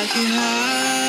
like you high.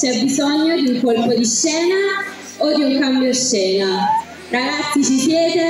c'è bisogno di un colpo di scena o di un cambio scena. Ragazzi, ci siete?